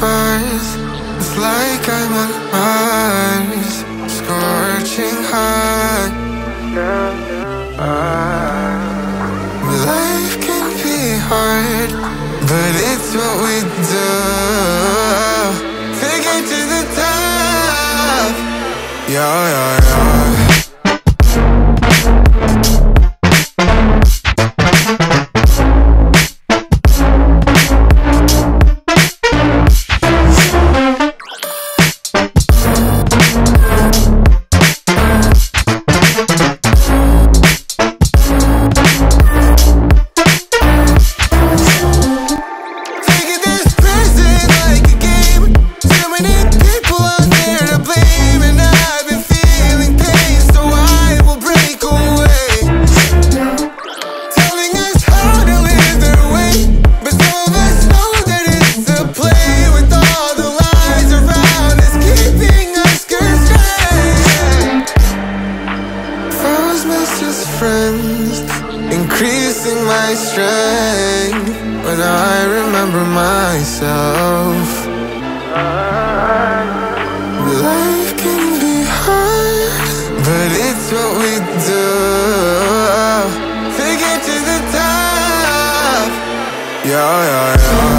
bars. It's like I'm on Mars, scorching hot. Life can be hard, but it's what we do to get to the top. Yeah, yeah, yeah. Friends, increasing my strength when I remember myself. Life can be hard, but it's what we do to get to the top. Yeah, yeah, yeah.